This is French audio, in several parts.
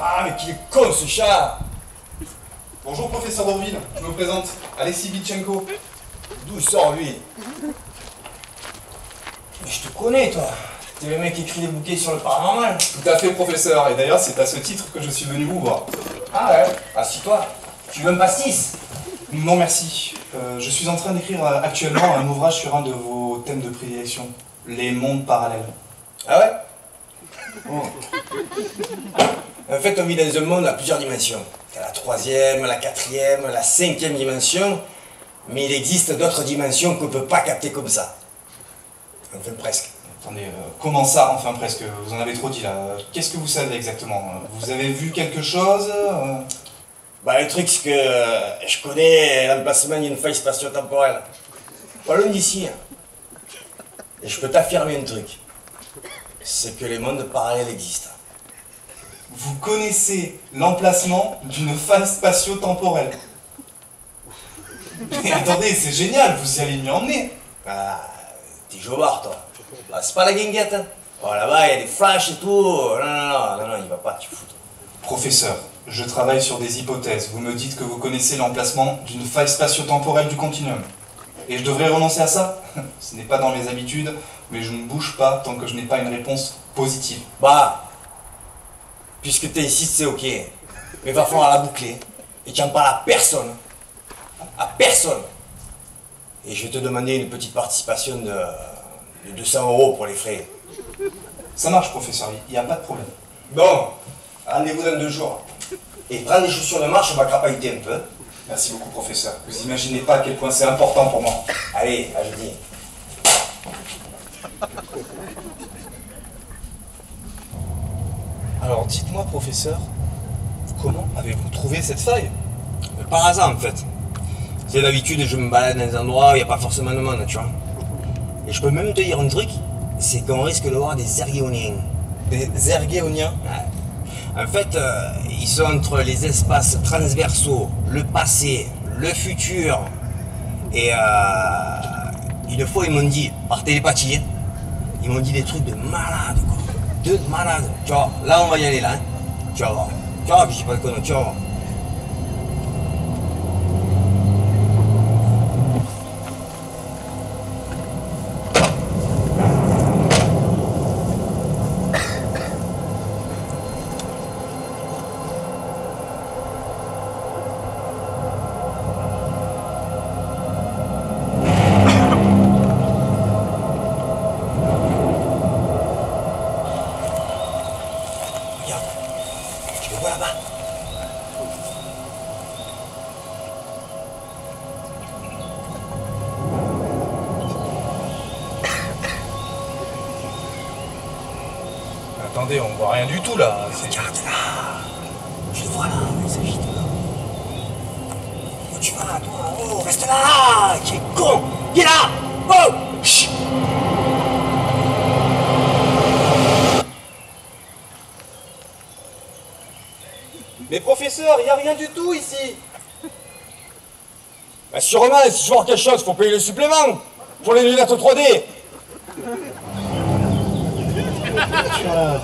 Ah, mais qu'il est con ce chat. Bonjour professeur Dorville, je me présente, Alexis Bitchenko. D'où sort lui? Mais je te connais, toi. T'es le mec qui écrit des bouquets sur le paranormal. Tout à fait professeur, et d'ailleurs c'est à ce titre que je suis venu vous voir. Ah ouais. Assis-toi. Tu veux un pastis Non merci, Euh, je suis en train d'écrire euh, actuellement un ouvrage sur un de vos thèmes de prédilection, les mondes parallèles. Ah ouais Oh. En fait, on vit dans un monde à plusieurs dimensions. T'as la troisième, la quatrième, la cinquième dimension, mais il existe d'autres dimensions qu'on ne peut pas capter comme ça. Enfin, presque. Attendez, euh, comment ça, enfin presque, vous en avez trop dit là. Qu'est-ce que vous savez exactement? Vous avez vu quelque chose? euh, Bah, le truc, c'est que euh, je connais l'emplacement d'une faille spatio-temporelle. Pas loin d'ici. hein. Et je peux t'affirmer un truc. C'est que les mondes parallèles existent. Vous connaissez l'emplacement d'une faille spatio-temporelle. Mais attendez, c'est génial, vous y allez m'y emmener. Ah, t'es jobard, toi. Ah, c'est pas la guinguette, hein. Oh, là-bas, il y a des flashs et tout. Non, non, non, non, non, il va pas, tu fous. Professeur, je travaille sur des hypothèses. Vous me dites que vous connaissez l'emplacement d'une faille spatio-temporelle du continuum. Et je devrais renoncer à ça? Ce n'est pas dans mes habitudes, mais je ne bouge pas tant que je n'ai pas une réponse positive. Bah, puisque t'es ici, c'est ok. Mais va falloir la boucler. Et tu en parles à personne. À personne. Et je vais te demander une petite participation de, de 200 euros pour les frais. Ça marche, professeur, il n'y a pas de problème. Bon, rendez-vous dans deux jours. Et prends les chaussures de marche, on va crapahuter un peu. Merci beaucoup, professeur. Vous imaginez pas à quel point c'est important pour moi. Allez, à jeudi. Alors, dites-moi, professeur, comment avez-vous trouvé cette faille? Par hasard, en fait. C'est d'habitude, je me balade dans des endroits où il n'y a pas forcément de monde, tu vois. Et je peux même te dire un truc, c'est qu'on risque de voir des ergéoniens. Des ergéoniens En fait, euh, ils sont entre les espaces transversaux, le passé, le futur. Et euh, une fois, ils m'ont dit, par télépathie, ils m'ont dit des trucs de malade, quoi. De malade. Tu vois, là, on va y aller, là. hein. Tu que je dis pas de conneries, tu. Attendez, on voit rien du tout là. Regarde là Tu le vois là, il s'agit de là. Où tu vas, toi Oh, reste là Qui est con. Viens là. Oh Chut. Mais professeur, il n'y a rien du tout ici. Bah sûrement, si veux voir quelque chose, faut payer le supplément Pour les lunettes 3D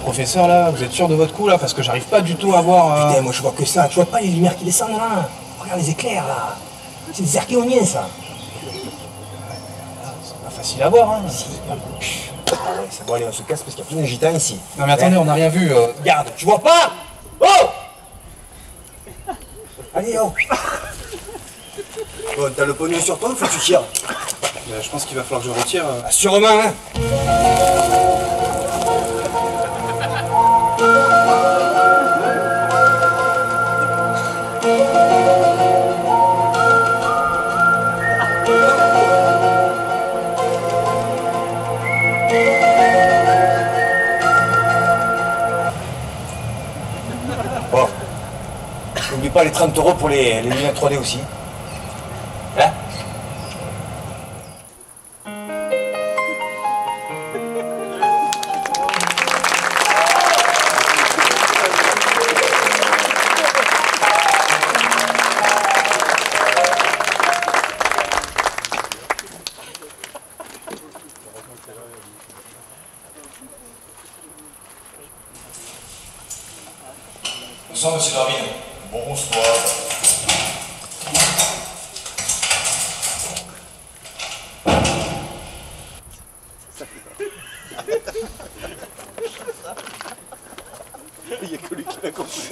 Professeur là, vous êtes sûr de votre coup là Parce que j'arrive pas du tout à voir. euh, Putain, moi je vois que ça, tu vois pas les lumières qui descendent là Regarde les éclairs là C'est des archéoniens ça C'est pas facile à voir hein. Ah ouais, ça va aller, on se casse parce qu'il y a plein de gitans ici. Non mais attendez, on n'a rien vu. euh. Regarde, tu vois pas Oh Allez, oh Bon, t'as le pognon sur toi, faut que tu tires. Euh, je pense qu'il va falloir que je retire. euh. Ah, sûrement, hein Bon. N'oublie pas les 30 euros pour les, les lunettes 3D aussi. Bonsoir, monsieur Darwin. Bonsoir. Il n'y a que lui qui l'a compris.